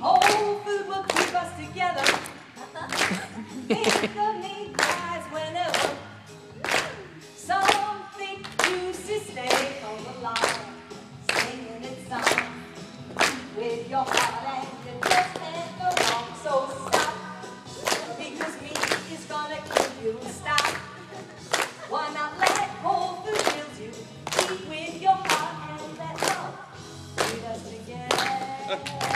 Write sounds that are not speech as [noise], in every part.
whole food will keep us together. Think of me guys whenever something juicy stay the line, singing its song with your heart and you just can't go wrong. So stop, because me is gonna keep you stop. Why not let whole food fill you? Eat with your heart and let love lead us together.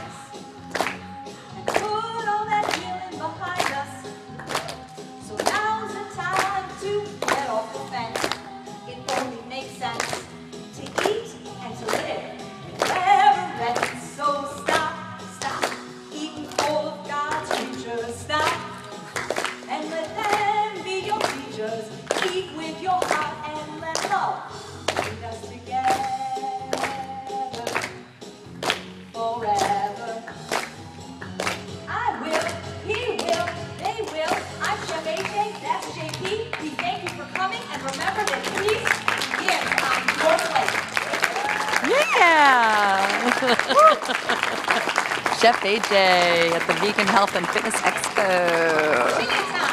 teachers. Eat with your heart and let love lead us together forever. I will, he will, they will. I'm Chef AJ, that's JP. We thank you for coming and remember that peace on your plate. Yeah! [laughs] Chef AJ at the Vegan Health and Fitness Expo. See you time.